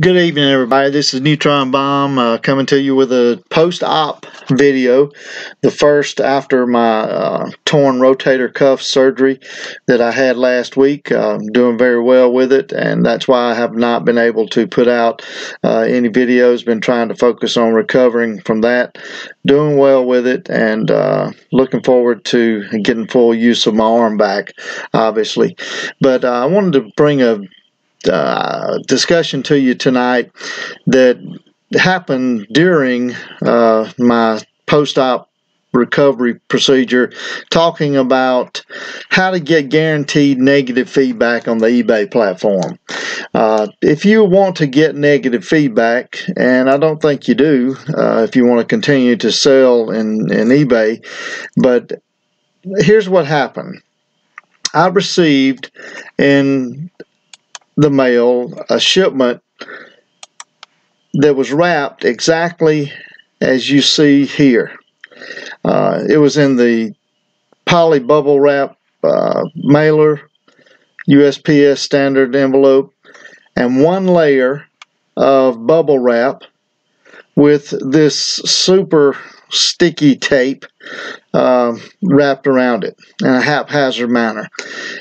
Good evening, everybody. This is Neutron Bomb uh, coming to you with a post-op video, the first after my uh, torn rotator cuff surgery that I had last week. I'm doing very well with it, and that's why I have not been able to put out uh, any videos. Been trying to focus on recovering from that. Doing well with it, and uh, looking forward to getting full use of my arm back, obviously. But uh, I wanted to bring a uh, discussion to you tonight that happened during uh, my post-op recovery procedure talking about how to get guaranteed negative feedback on the eBay platform. Uh, if you want to get negative feedback, and I don't think you do uh, if you want to continue to sell in, in eBay, but here's what happened. I received in the mail a shipment that was wrapped exactly as you see here. Uh, it was in the poly bubble wrap uh, mailer, USPS standard envelope, and one layer of bubble wrap with this super sticky tape uh, wrapped around it in a haphazard manner.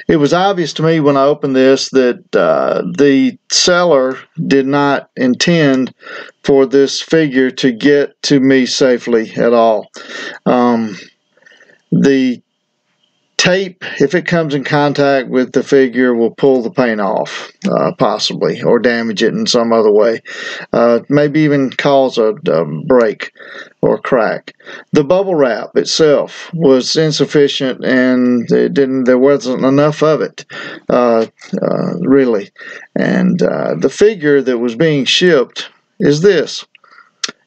It was obvious to me when I opened this that uh, the seller did not intend for this figure to get to me safely at all. Um, the tape, if it comes in contact with the figure, will pull the paint off, uh, possibly, or damage it in some other way. Uh, maybe even cause a, a, break or crack. The bubble wrap itself was insufficient, and it didn't. There wasn't enough of it, uh, uh really. And uh, the figure that was being shipped is this.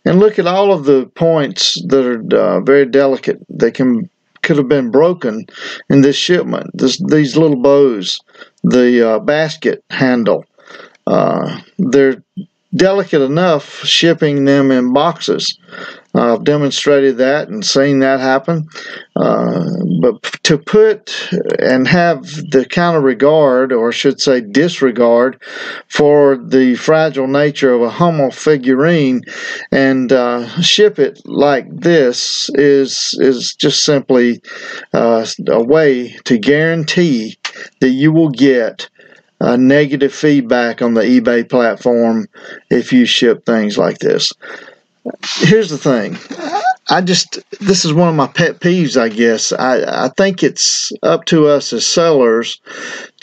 And look at all of the points that are uh, very delicate. They can could have been broken in this shipment. This, these little bows, the uh, basket handle, uh, they're delicate enough shipping them in boxes. Uh, I've demonstrated that and seen that happen. Uh, but to put and have the kind of regard, or should say disregard, for the fragile nature of a Hummel figurine and uh, ship it like this is is just simply uh, a way to guarantee that you will get uh, negative feedback on the eBay platform if you ship things like this. Here's the thing. I just, this is one of my pet peeves, I guess. I, I think it's up to us as sellers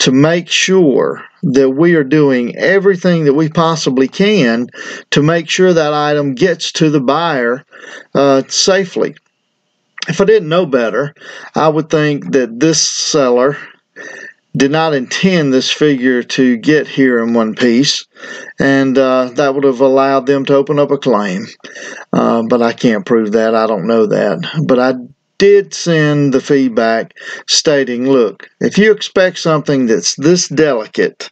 to make sure that we are doing everything that we possibly can to make sure that item gets to the buyer uh, safely. If I didn't know better, I would think that this seller did not intend this figure to get here in one piece, and uh, that would have allowed them to open up a claim. Uh, but I can't prove that. I don't know that. But I did send the feedback stating, look, if you expect something that's this delicate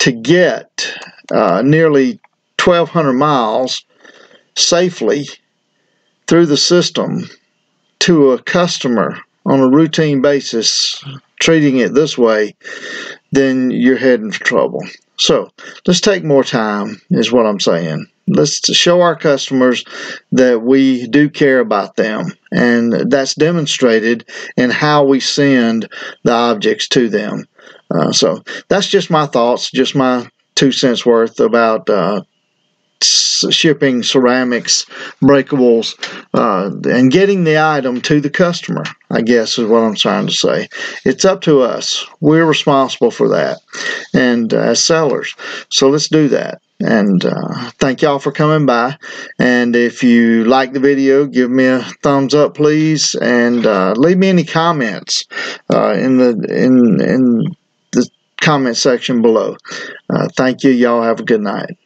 to get uh, nearly 1,200 miles safely through the system to a customer on a routine basis treating it this way, then you're heading for trouble. So let's take more time, is what I'm saying. Let's show our customers that we do care about them, and that's demonstrated in how we send the objects to them. Uh, so that's just my thoughts, just my two cents worth about uh, shipping ceramics, breakables, uh, and getting the item to the customer, I guess is what I'm trying to say. It's up to us. We're responsible for that, and uh, as sellers. So let's do that. And uh, thank y'all for coming by. And if you like the video, give me a thumbs up, please, and uh, leave me any comments uh, in the in in the comment section below. Uh, thank you. Y'all have a good night.